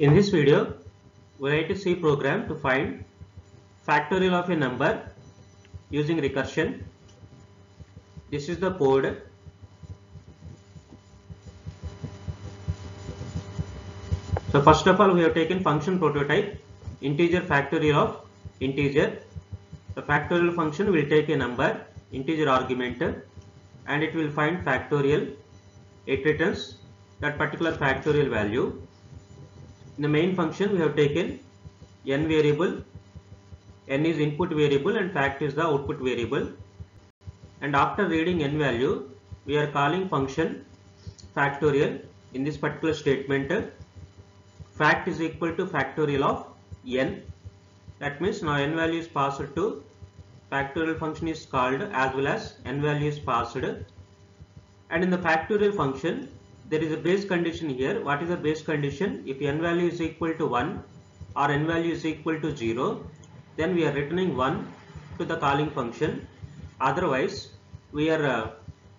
In this video, we write a C program to find factorial of a number using recursion. This is the code. So first of all, we have taken function prototype, integer factorial of integer. The factorial function will take a number, integer argument, and it will find factorial. It returns that particular factorial value. In the main function, we have taken n variable, n is input variable and fact is the output variable. And after reading n value, we are calling function factorial in this particular statement. Fact is equal to factorial of n. That means now n value is passed to factorial function is called as well as n value is passed. And in the factorial function, there is a base condition here. What is the base condition? If n value is equal to 1 or n value is equal to 0, then we are returning 1 to the calling function. Otherwise, we are uh,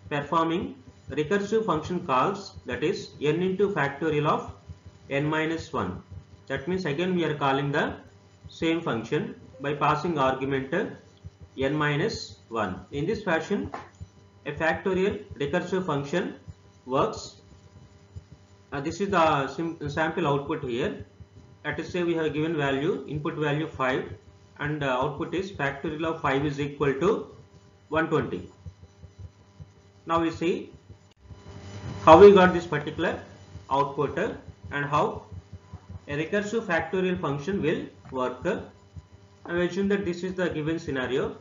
performing recursive function calls that is n into factorial of n minus 1. That means again we are calling the same function by passing argument n minus 1. In this fashion, a factorial recursive function works uh, this is the sample output here. Let us say we have given value input value 5 and uh, output is factorial of 5 is equal to 120 now we see how we got this particular output and how a recursive factorial function will work. I assume that this is the given scenario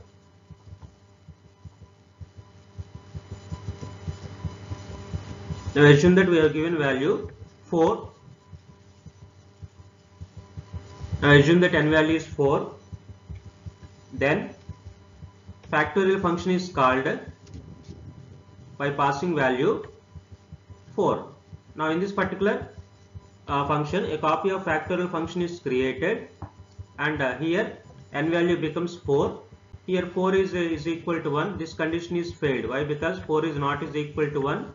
Now assume that we have given value 4. Now assume that n value is 4. Then factorial function is called by passing value 4. Now in this particular uh, function a copy of factorial function is created and uh, here n value becomes 4. Here 4 is, uh, is equal to 1. This condition is failed. Why? Because 4 is not is equal to 1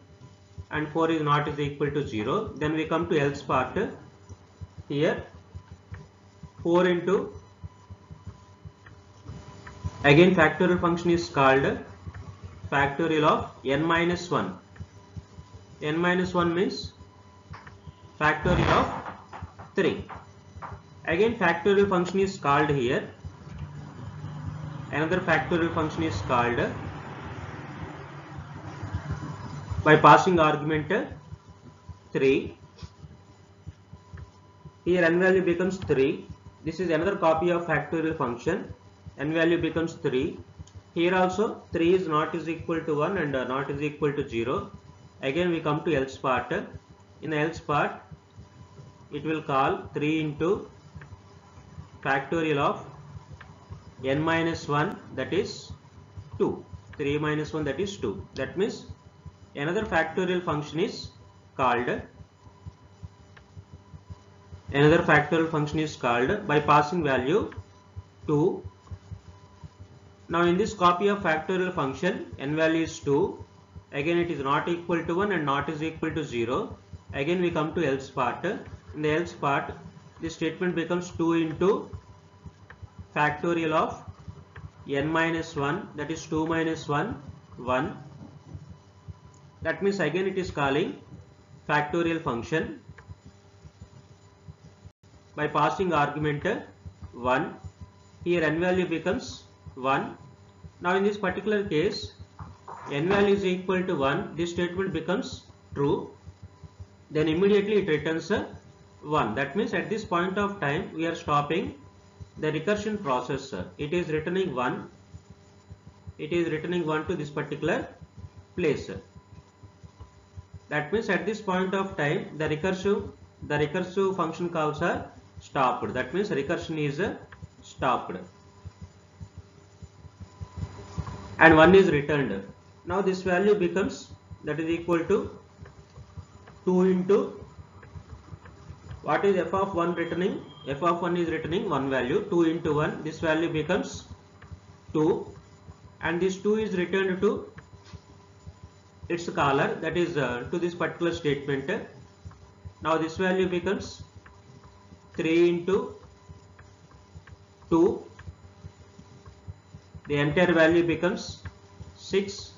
and 4 is not is equal to 0 then we come to else part here. 4 into again factorial function is called factorial of n minus 1 n minus 1 means factorial of 3 again factorial function is called here. Another factorial function is called by passing argument 3 here n value becomes 3 this is another copy of factorial function. n value becomes 3 here also 3 is not is equal to 1 and uh, not is equal to 0 again we come to else part. In else part it will call 3 into factorial of n minus 1 that is 2 3 minus 1 that is 2 that means another factorial function is called another factorial function is called by passing value 2 now in this copy of factorial function n value is 2 again it is not equal to 1 and not is equal to 0 again we come to else part. In the else part this statement becomes 2 into factorial of n minus 1 that is 2 minus 1 1 that means again it is calling factorial function by passing argument 1 here n value becomes 1 now in this particular case n value is equal to 1 this statement becomes true. Then immediately it returns 1 that means at this point of time we are stopping the recursion process. It is returning 1 it is returning 1 to this particular place that means at this point of time the recursive the recursive function calls are stopped. That means recursion is stopped. And 1 is returned. Now this value becomes that is equal to 2 into what is f of 1 returning? F of 1 is returning 1 value. 2 into 1 this value becomes 2 and this 2 is returned to its caller that is uh, to this particular statement. Now this value becomes 3 into 2 the entire value becomes 6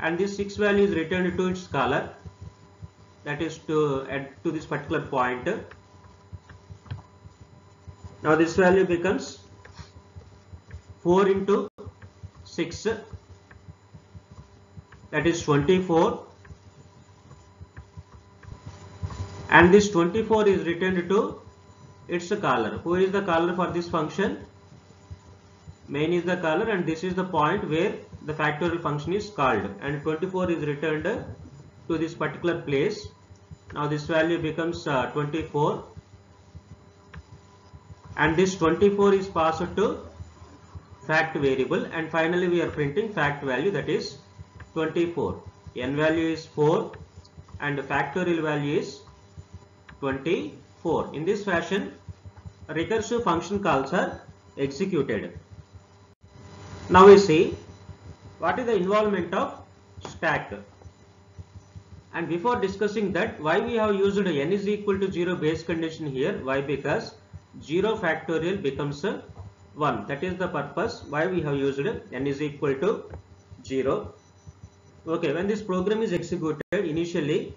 and this 6 value is returned to its caller that is to add to this particular point. Now this value becomes 4 into 6 that is 24 and this 24 is returned to its caller. Who is the caller for this function? Main is the caller and this is the point where the factorial function is called. And 24 is returned to this particular place. Now this value becomes uh, 24 and this 24 is passed to fact variable. And finally we are printing fact value that is 24 n value is 4 and the factorial value is 24 in this fashion recursive function calls are executed. Now we see what is the involvement of stack. And before discussing that why we have used n is equal to 0 base condition here? Why? Because 0 factorial becomes 1 that is the purpose why we have used n is equal to 0 okay when this program is executed initially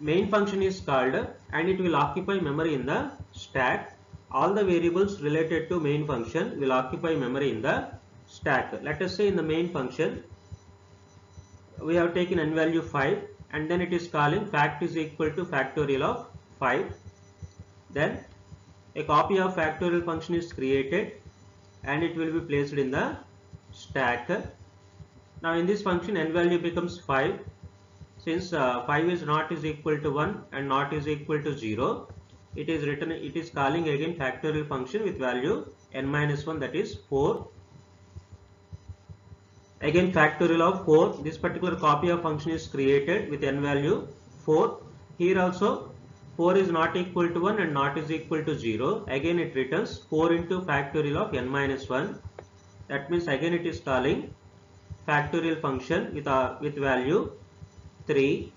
main function is called and it will occupy memory in the stack. All the variables related to main function will occupy memory in the stack. Let us say in the main function we have taken n value 5 and then it is calling fact is equal to factorial of 5 then a copy of factorial function is created and it will be placed in the stack now in this function n value becomes 5 since uh, 5 is not is equal to 1 and not is equal to 0 it is written it is calling again factorial function with value n minus 1 that is 4 again factorial of 4 this particular copy of function is created with n value 4 here also 4 is not equal to 1 and not is equal to 0 again it returns 4 into factorial of n minus 1 that means again it is calling factorial function with a with value 3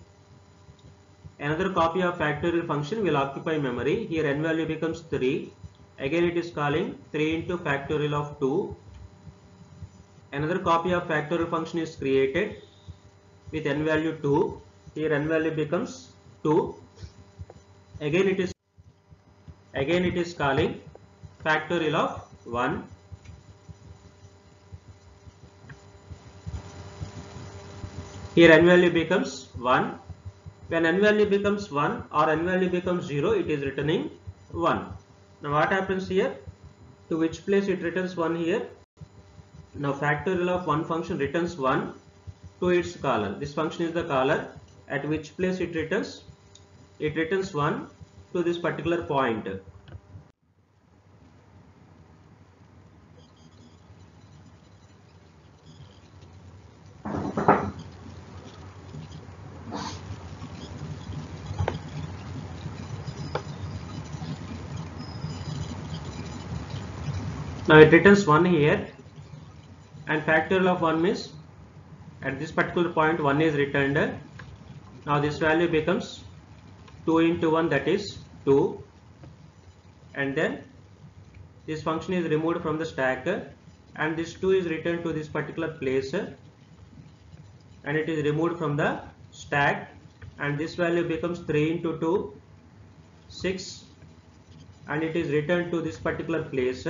another copy of factorial function will occupy memory. Here n value becomes 3 again it is calling 3 into factorial of 2 another copy of factorial function is created with n value 2 here n value becomes 2 again it is again it is calling factorial of 1 here n value becomes 1 when n value becomes 1 or n value becomes 0 it is returning 1 now what happens here to which place it returns 1 here now factorial of one function returns 1 to its caller. This function is the caller at which place it returns? It returns 1 to this particular point. Now it returns 1 here. And factorial of 1 is at this particular point 1 is returned. Now this value becomes 2 into 1 that is 2 and then this function is removed from the stack. And this 2 is returned to this particular place. And it is removed from the stack. And this value becomes 3 into 2 6 and it is returned to this particular place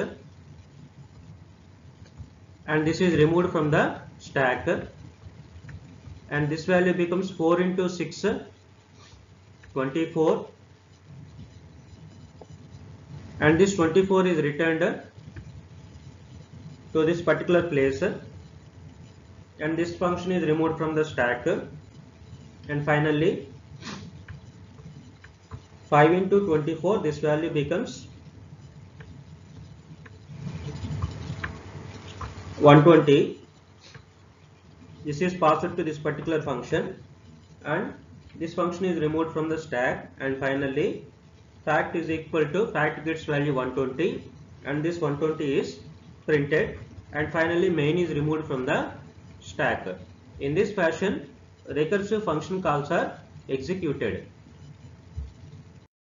and this is removed from the stack. And this value becomes 4 into 6 24 and this 24 is returned to this particular place. And this function is removed from the stack. And finally 5 into 24 this value becomes 120 this is passed to this particular function and this function is removed from the stack and finally fact is equal to fact gets value 120 and this 120 is printed and finally main is removed from the stack. In this fashion recursive function calls are executed